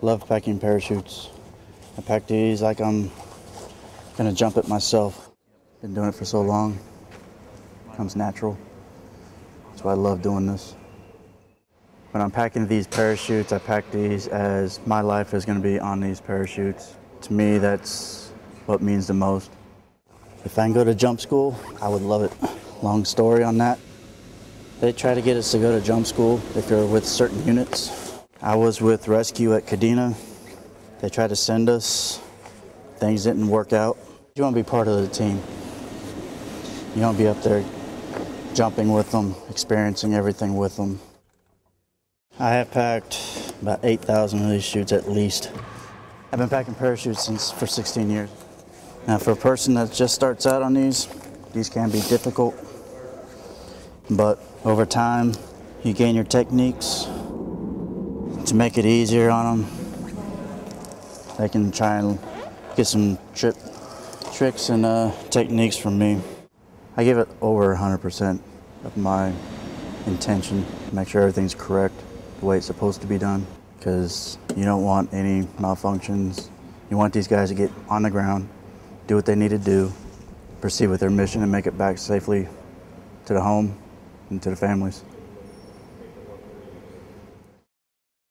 Love packing parachutes. I pack these like I'm gonna jump it myself. Been doing it for so long. Comes natural. That's why I love doing this. When I'm packing these parachutes, I pack these as my life is gonna be on these parachutes. To me, that's what means the most. If I can go to jump school, I would love it. Long story on that. They try to get us to go to jump school if you're with certain units. I was with rescue at Kadena. They tried to send us. Things didn't work out. You want to be part of the team. You want to be up there jumping with them, experiencing everything with them. I have packed about 8,000 of these chutes at least. I've been packing parachutes since for 16 years. Now for a person that just starts out on these, these can be difficult, but over time you gain your techniques to make it easier on them. They can try and get some trip tricks and uh, techniques from me. I give it over 100% of my intention, make sure everything's correct the way it's supposed to be done because you don't want any malfunctions. You want these guys to get on the ground, do what they need to do, proceed with their mission and make it back safely to the home and to the families.